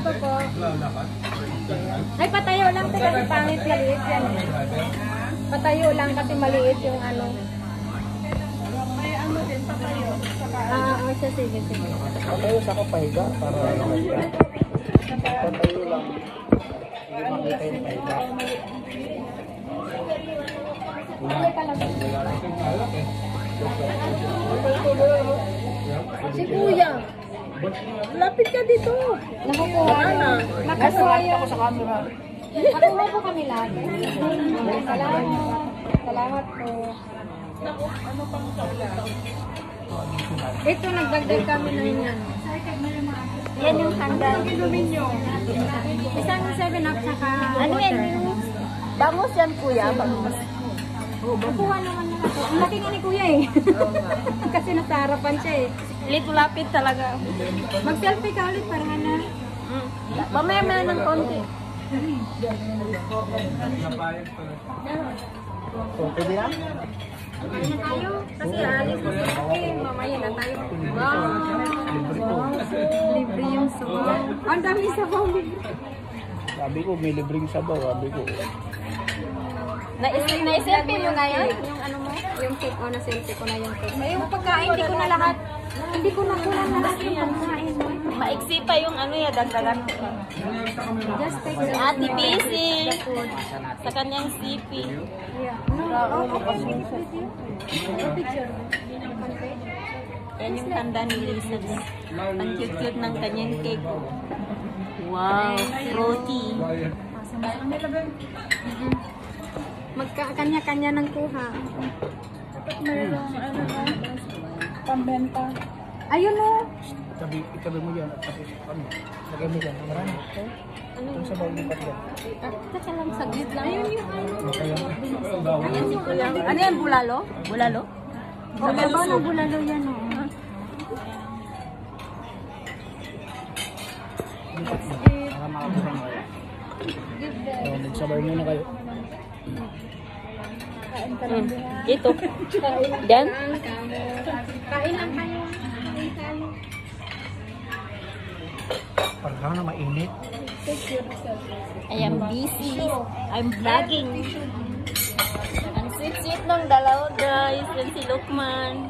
Pa po. Ay, patayo lang te kasi pangit maliit yan. eh. Patayo lang kasi maliit yung ano. May ano din, patayo. Ah, oh, siya, sige, sige. Patayo sa ako pahiga para Patayo lang. Hindi makita yung pahiga. Si Kuya. Lapit ka dito. Nakukuha na. Nakukuha yun. sa camera. Nakuha po kami lahat. Salamat. Salamat po. Ito, nagdagdag kami na yun yan. Yan yung handa. Isang 7 up saka Ano yan? Bangus yan kuya, bangus. Kukuha naman na ako. Ang laki nga ni Kuya eh. Kasi nasa harapan siya eh. Lito lapit talaga. Mag-selfie ka ulit para na. Mm. Mamaya maya ng konti. So, pwede na? Kaya na tayo. Kasi alis na sa akin. Mamaya na tayo. Wow. Libre yung sabaw. Ang dami sabaw. Sabi ko, may libreng sabaw. Sabi ko, Nais Naiselfie mo na yun? Yung ano mo? Yung cake, oh, na-selfie ko na yung cake. Yung pagkain, hindi ko na lahat. Hindi ko na kulang na lahat yung pagkain. Maiksi pa yung ano yan, dagdagan ko Si Ate Busy. Sa kanyang CP. Yeah. No, picture. Yan yung handa ni Lisa. Ang cute-cute ng kanyang cake. Wow, fruity. Magkakanya-kanya ng kuha. Mayroong ano na, pambenta. Ayun o. itabi, itabi mo yan. At tapos, ano, lagay mo yan. Marami. Ano Yung sabaw niyo pa yan. Ah, teka lang, saglit lang. Ayun yung ano. Ayan si Kuya. Ano yan, bulalo? Bulalo? O, babaw na bulalo yan o. Para makabukan kayo. So, magsabay muna kayo. Kain ka lang Mm. din. Ito. Kain Yan? lang kamo. Kain lang kayo. Kain tayo. Parang na mainit. I am busy. I'm vlogging. Ang sweet-sweet ng dalawa guys. Yan si Lukman.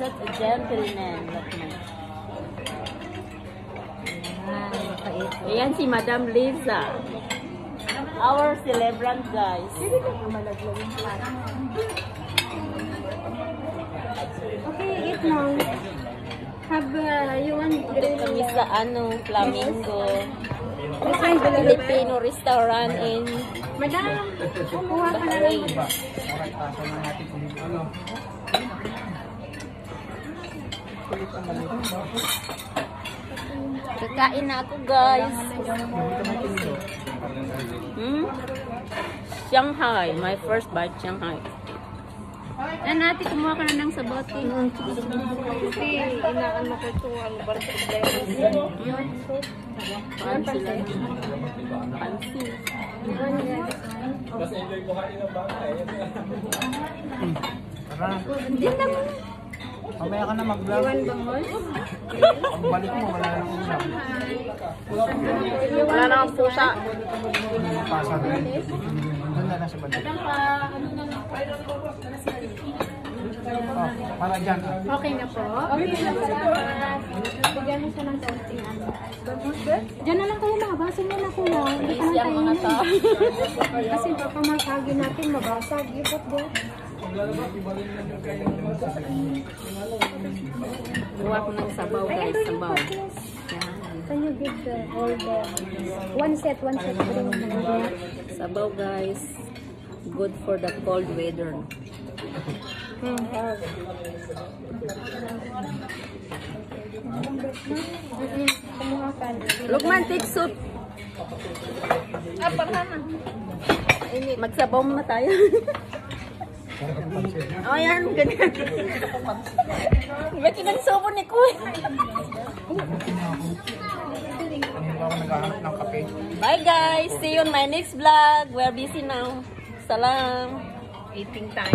Such a gentleman, Lukman. Ayan si Madam Liza. Our celebrant guys. Okay, eat now. Have uh, you want Dito kami sa ano, Flamingo. Ay, Filipino restaurant in Madam, kuha ka na lang. Kakain na ako, guys. Hmm? Shanghai. My first bite, Shanghai. Yan natin, kumuha ka na ng sabote. Kasi inaano ko ito ang birthday. Fancy lang. Fancy. Tara, Hindi naman. mamaya ka na mag-vlog. Iwan bangos. Pagbalik mo, wala nang ulam. Wala namang pusa. Pasa rin. Doon na lang sa banda. Oh, para dyan. ah. Okay na po. Okay na salamat. Bigyan mo siya ng konting ano. Diyan na lang kayo makabasin mo na kuya. Hindi ka Busy na ang mga tayo. tao. Kasi baka masagi natin mabasag. Ipot po. Kuha ko ng sabaw, guys. Sabaw. Can you give the all the one set, one set drink na Sabaw, guys. Good for the cold weather. Hmm, Kumuha ka. Lukman, take soup. Ah, para na. Magsabaw muna tayo. oh, yan. Ganyan. Ba't pinagsubo ni Kuya? Bye, guys. See you on my next vlog. We're busy now. Salam. Eating time.